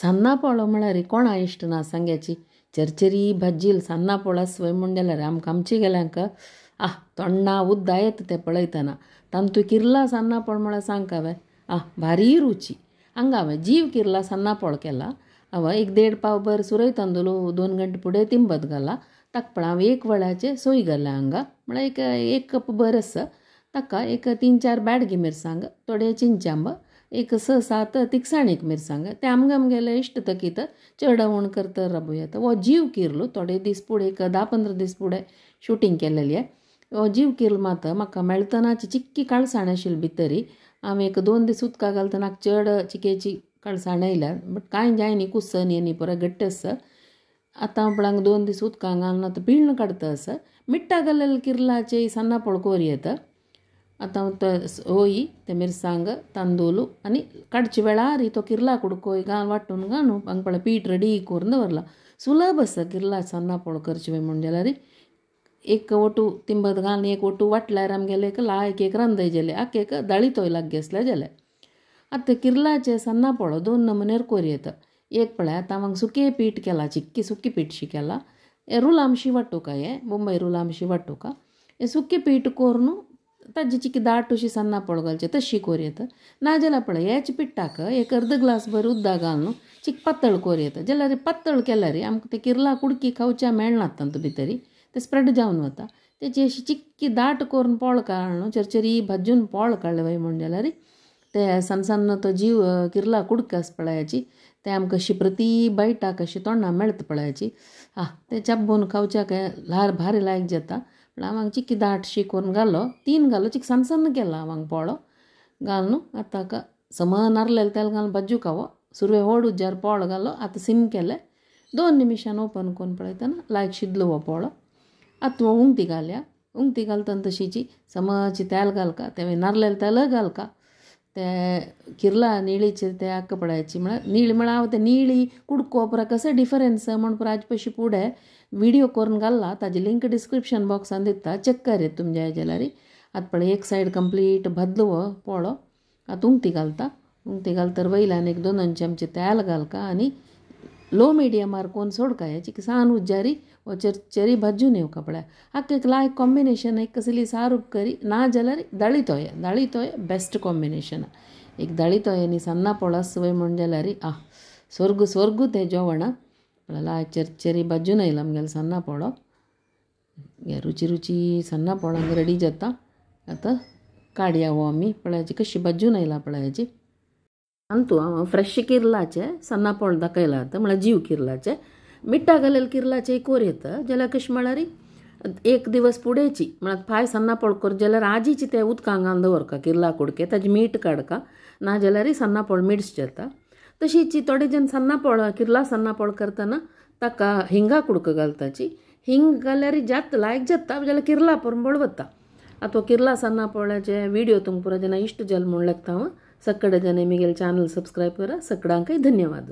सन्ना पोळो म्हळ्यार कोणा इश्ट ना सांग्याची चरचरी भाज्जील सन्ना पोळा स्वय म्हणल्यार आमकां आमचे गेल्यांक आह तोंडा उद्दा येता तें पळयतना. तांतू किरला सन्ना पोळ म्हळ्यार सांग हांवें आह भारी रुची. हांगा हांवें जीव किरला सन्ना पोळ केला. हांव एक देड पाव भर सुरय तांदूळ दोन गंटे फुडें तिंबत घाला. ताका पळय हांव एक वळ्याचे सोय घाला हांगा म्हळ्यार एक एक कप भर आसा ताका एक तीन चार बॅडगी मिरसांग थोडे चिंचांब. एक स सात तिकसाणीक मिरसांग ते आमगे आमगेले इश्ट तकीत चडवण करता राबू येता हो जीव किरलो थोडे दीस फुडें एक धा पंदरा दीस फुडें शुटींग केलेली आहे. हो जीव किर्ल मात म्हाका मेळटनाची चिक्की काळसाण आशिल्ली भितरी हांवें एक दोन दीस उदका घालतना चड चिकेची काळसाण येयल्या बट कांय जाय न्ही कुस्सन येनी पुरो घट्ट आसा आतां आपणाक दोन दीस उदकां घालून आतां पिळण काडता आसा मिट्टा घालेले किरलाचे सन्ना पळकोर येता. आतां होई ते मिरसांग तांदूळ आनी काडचे वेळार तो किरला कुडकोय घाल वांटून घालून हांगा पळय पीठ रेडी करून दवरला सुलभ आसा किरला सन्ना पोळ करचे म्हण जाल्यार एक ओटू तिंबत घालून एक ओटू वाटल्यार आमगेले एक ला एक एक रांदय गेले आक एक दाळी तोय लागगे आसले जाल्यार आतां किर्लाचे सन्ना पोळो दोन नमुनेर कोरी येता. एक पळय आतां हांव सुकें पीठ केलां चिक्की सुकी पीठशी केलां हे रूल आमशी वांटूका हे मुंबय रुलामशी आमशी हें हे सुकें पीठ कोरून ताजी चिकी दाट अशी सन्ना पोळ घालचे तशी कोर येता. नाजाल्यार पळय हेच पिट्टाक एक अर्द ग्लास भर उदक घालून चिक पातळ कोर येता. जाल्यार पातळ केल्यार आमकां ते किरला कुडकी खावच्या मेळनात तांतू भितरी ते स्प्रेड जावन वता. तेची अशी चिक्की दाट करून पोळ काडून चरचरी भाजून पोळ काडले वय म्हण जाल्यार ते सन सन्न तो जीव किरला कुडक आसा पळयाची ते आमकां अशी प्रती बायटाक अशी तोंडां मेळता पळयाची. आं ते चाबून खावच्याक ल्हार भारी लायक जाता. पूण हांव चिकी दाटशी करून घालो तीन घालो चिक सन्न सन्न केला हांव पोळो घालून आतां ताका सम नारलेले तेल घालून भाजू खावो सुरवे व्हड उज्जार पोळ घालो आतां सिम केले दोन निमिशान ओपन करून पळयतना लायक ते नारलेले तेल घालका ते किरला निळीचे ते हाका पळयाची म्हळ्यार निळी म्हळ्यार हांव ते निळी कुडको पुरा कसो डिफरन्स म्हण पुरो आज पयशी फुडें विडियो करून घाल्ला ताजी लिंक डिस्क्रिप्शन बॉक्सान दिता चॅक कर तुमच्या हेजेल्यार आतां पळय एक सायड कंप्लीट भदलो हो पोळो आतां उंगती घालता उंगती घालतर वयल्यान एक दोन चमचे तेल घालका आनी लो मिडियमार कोण सोडका हेची सान उज्जारी वो चेरी भाजून येवका पळय हाका एक लायक कॉम्बिनेशन एक कसली सारूप करी ना जाल्यार दाळी तोय दाळी तोय बेस्ट कॉम्बिनेशन एक दाळी तोय आनी सन्ना पोळा सवय म्हण जाल्यार आह स्वर्ग स्वर्ग तें जेवण लायक चेर चेरी भाजून येयला आमगेलो सन्ना पोळो हे रुची रुची सन्ना पोळांक रेडी जाता आतां काडया हो आमी पळयाची कशी भाजून येयला पळयाची अंतू हांव फ्रेश किरलाचे सन्ना पोळ दाखयला आतां म्हळ्यार जीव किरलाचे मिट्टा घालेले किरलाचे कोर येता जाल्यार कशें म्हळ्यार एक दिवस पुडेची म्हळ्यार फाय सन्ना पोळ कर जाल्यार आजीची ते उदकां घालून दवरका किरला कुडके ताजी मीठ काडका ना जाल्यार सन्ना पोळ मिड्स जाता तशीच थोडे जण सन्ना पोळ किरला सन्ना पोळ करतना ताका हिंगा कुडको घालताची हिंग घाल्यार जात लायक जाता जाल्यार किरला परंबळ वता आतां किरला सन्ना पोळ्याचे विडियो तुमकां पुरो जेन्ना इश्ट जल म्हण लागता हांव સક્કડ જ અને મિગેલ ચેનલ સબસ્ક્રાઈબ કરા સક્કડાંકાય ધન્યવાદ